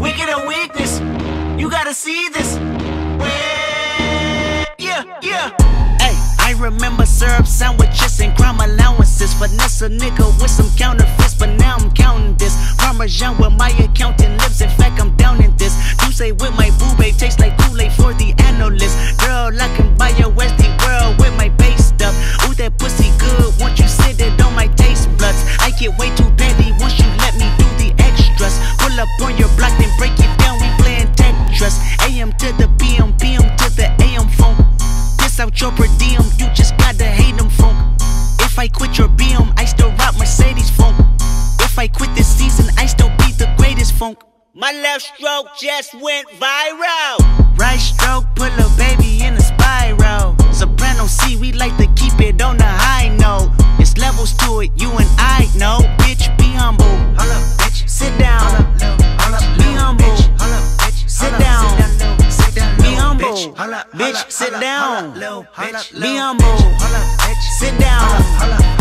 Wicked or weakness, you gotta see this. Yeah, yeah. Hey, I remember syrup sandwiches and crime allowances. Finesse a nigga with some counterfeits, but now I'm counting this. Parmesan with my your break it down. We playing Tetris. AM to the PM, PM to the AM phone. Piss out your per diem, you just gotta hate them funk. If I quit your BM, I still rock Mercedes funk. If I quit this season, I still be the greatest funk. My left stroke just went viral. Right stroke, put a baby in a spiral. Soprano C, we like to keep it on the high note. It's levels to it, you and I know. Bitch, sit down. Be humble. Sit down. Be humble. Sit down.